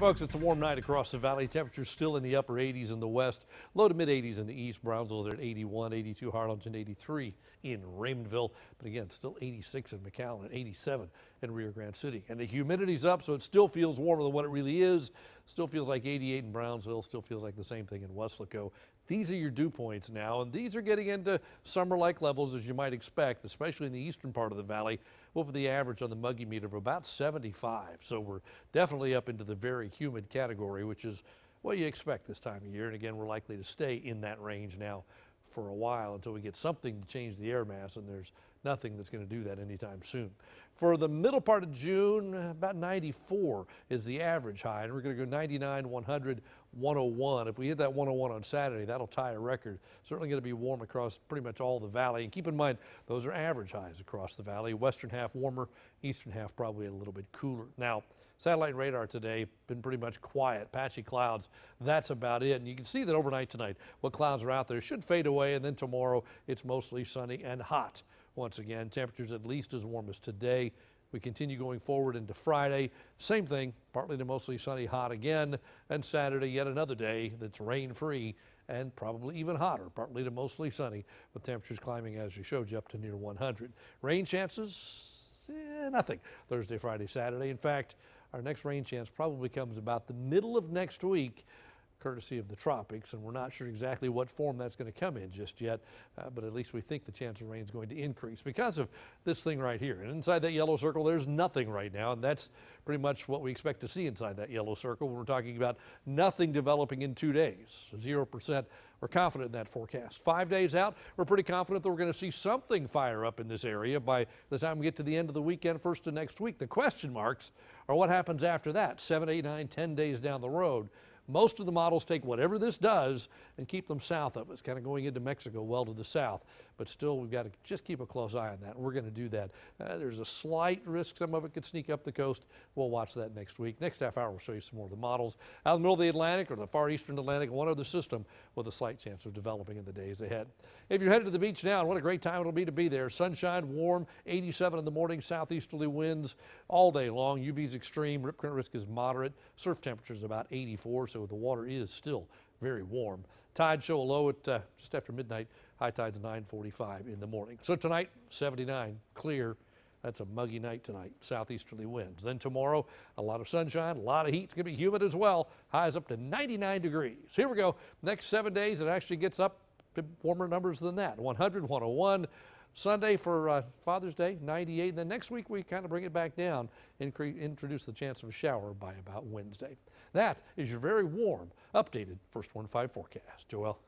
Folks, it's a warm night across the valley. Temperatures still in the upper 80s in the west, low to mid 80s in the east. Brownsville is at 81, 82 Harlingen, 83 in Raymondville. But again, still 86 in McAllen and 87 in Rio Grande City. And the humidity's up, so it still feels warmer than what it really is. Still feels like 88 in Brownsville, still feels like the same thing in Weslaco. These are your dew points now, and these are getting into summer-like levels as you might expect, especially in the eastern part of the valley. We'll put the average on the muggy meter of about 75. So we're definitely up into the very humid category, which is what you expect this time of year. And again, we're likely to stay in that range now for a while until we get something to change the air mass, and there's nothing that's going to do that anytime soon. For the middle part of June, about 94 is the average high, and we're going to go 99, 100, 101. If we hit that 101 on Saturday, that'll tie a record. Certainly going to be warm across pretty much all the valley. And keep in mind, those are average highs across the valley. Western half warmer, eastern half probably a little bit cooler. Now, satellite radar today been pretty much quiet, patchy clouds. That's about it. And you can see that overnight tonight, what clouds are out there should fade away. And then tomorrow, it's mostly sunny and hot. Once again, temperatures at least as warm as today. We continue going forward into Friday. Same thing, partly to mostly sunny, hot again. And Saturday, yet another day that's rain free and probably even hotter, partly to mostly sunny, with temperatures climbing, as we showed you, up to near 100. Rain chances, eh, nothing Thursday, Friday, Saturday. In fact, our next rain chance probably comes about the middle of next week courtesy of the tropics, and we're not sure exactly what form that's going to come in just yet, uh, but at least we think the chance of rain is going to increase because of this thing right here. And inside that yellow circle, there's nothing right now, and that's pretty much what we expect to see inside that yellow circle we're talking about nothing developing in two days. 0%. We're confident in that forecast. Five days out, we're pretty confident that we're going to see something fire up in this area by the time we get to the end of the weekend, first of next week. The question marks are what happens after that, seven, eight, nine, ten days down the road. Most of the models take whatever this does and keep them south of us, kind of going into Mexico well to the south. But still, we've got to just keep a close eye on that. We're going to do that. Uh, there's a slight risk some of it could sneak up the coast. We'll watch that next week. Next half hour, we'll show you some more of the models. Out in the middle of the Atlantic or the far eastern Atlantic, one other system with a slight chance of developing in the days ahead. If you're headed to the beach now, what a great time it'll be to be there. Sunshine, warm, 87 in the morning, southeasterly winds all day long. UV's extreme, rip current risk is moderate. Surf temperature is about 84, so the water is still very warm. Tides show a low at uh, just after midnight. High tide's 945 in the morning. So tonight, 79, clear. That's a muggy night tonight, southeasterly winds. Then tomorrow, a lot of sunshine, a lot of heat. It's going to be humid as well. Highs up to 99 degrees. Here we go. Next seven days, it actually gets up to warmer numbers than that. 100, 101. Sunday for uh, Father's Day, 98. And then next week, we kind of bring it back down, introduce the chance of a shower by about Wednesday. That is your very warm, updated First Warn 5 forecast. Joel.